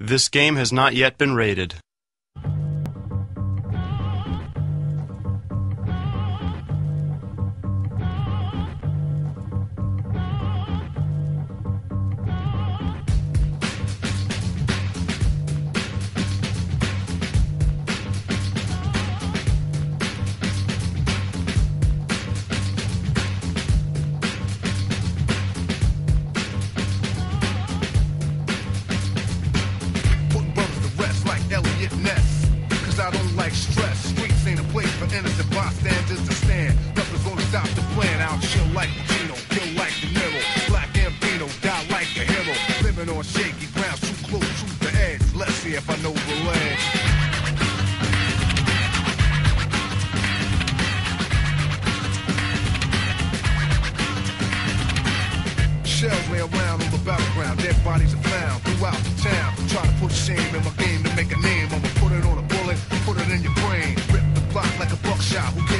This game has not yet been rated. Like Cause I don't like stress. Streets ain't a place for innocent bystanders to stand. Nothing's gonna stop the plan. I'll chill like Gino, kill like De Niro. Black Ambino, die like a hero. Living on shaky ground, too close to the edge. Let's see if I know the ledge. Shells lay around on the battleground, dead bodies are found throughout the town. Try to put shame in my game make a name. I'ma put it on a bullet, put it in your brain. Rip the block like a buckshot, who cares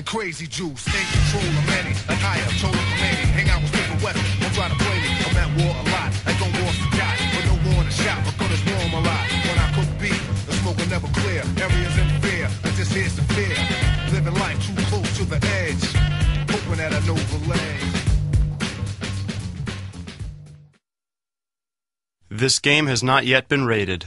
And crazy juice, control of many. Like I have. Hang out with Stephen West, don't try to play me. I'm at war a lot, I don't. But no war in the shop, a lot. When I cook beef, the smoke will never clear. Areas in fear, fear. Living life too close to the edge. Hoping that I know the ledge. This game has not yet been rated.